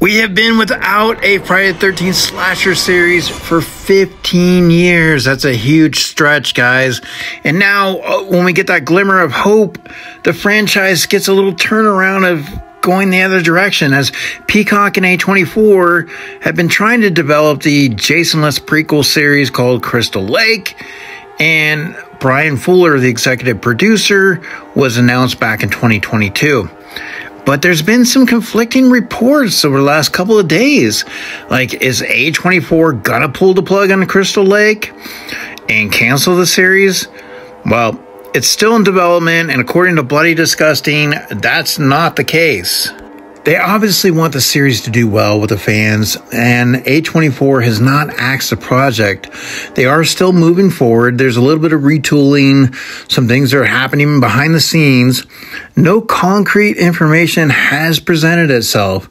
We have been without a Friday the 13th slasher series for 15 years. That's a huge stretch, guys. And now, uh, when we get that glimmer of hope, the franchise gets a little turnaround of going the other direction as Peacock and A24 have been trying to develop the Jasonless prequel series called Crystal Lake. And Bryan Fuller, the executive producer, was announced back in 2022. But there's been some conflicting reports over the last couple of days. Like, is A24 gonna pull the plug on Crystal Lake and cancel the series? Well, it's still in development, and according to Bloody Disgusting, that's not the case. They obviously want the series to do well with the fans, and A24 has not axed the project. They are still moving forward. There's a little bit of retooling, some things are happening behind the scenes. No concrete information has presented itself,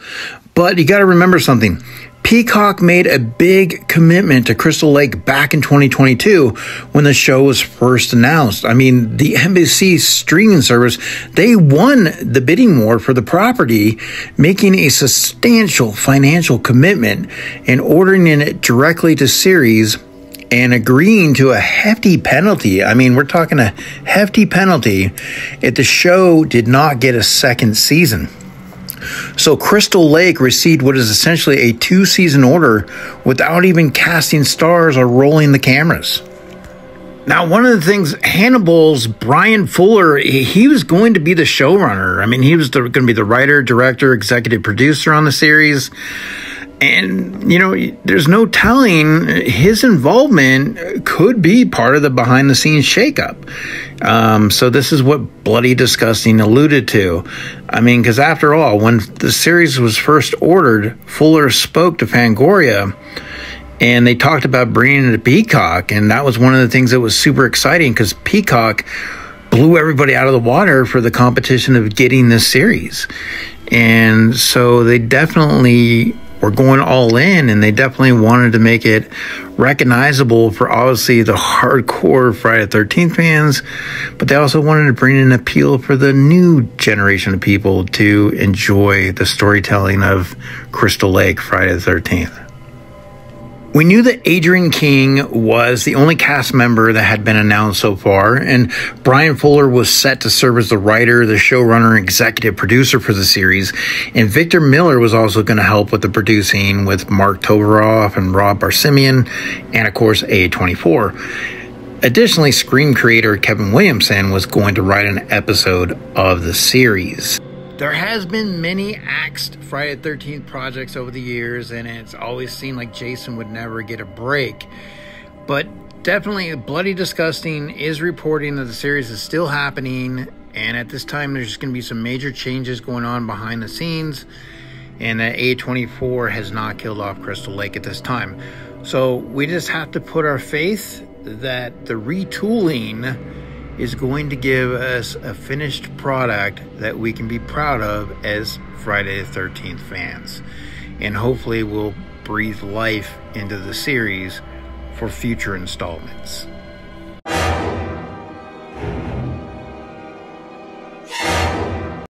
but you got to remember something. Peacock made a big commitment to Crystal Lake back in 2022 when the show was first announced. I mean, the NBC streaming service, they won the bidding war for the property, making a substantial financial commitment and ordering it directly to series and agreeing to a hefty penalty. I mean, we're talking a hefty penalty if the show did not get a second season. So Crystal Lake received what is essentially a two season order without even casting stars or rolling the cameras. Now, one of the things, Hannibal's Bryan Fuller, he was going to be the showrunner. I mean, he was going to be the writer, director, executive producer on the series. And, you know, there's no telling his involvement could be part of the behind the scenes shakeup. Um, so this is what Bloody Disgusting alluded to. I mean, because after all, when the series was first ordered, Fuller spoke to Fangoria and they talked about bringing it to Peacock. And that was one of the things that was super exciting because Peacock blew everybody out of the water for the competition of getting this series. And so they definitely were going all in and they definitely wanted to make it recognizable for obviously the hardcore Friday the 13th fans, but they also wanted to bring an appeal for the new generation of people to enjoy the storytelling of Crystal Lake Friday the 13th. We knew that Adrienne King was the only cast member that had been announced so far, and Bryan Fuller was set to serve as the writer, the showrunner, and executive producer for the series. And Victor Miller was also going to help with the producing with Marc Toberoff and Rob Barsamian, and of course, A24. Additionally, Scream creator Kevin Williamson was going to write an episode of the series. There has been many axed Friday the 13th projects over the years, and it's always seemed like Jason would never get a break. But definitely, Bloody Disgusting is reporting that the series is still happening, and at this time, there's going to be some major changes going on behind the scenes, and that A24 has not killed off Crystal Lake at this time. So we just have to put our faith that the retooling is going to give us a finished product that we can be proud of as Friday the 13th fans. And hopefully, we'll breathe life into the series for future installments.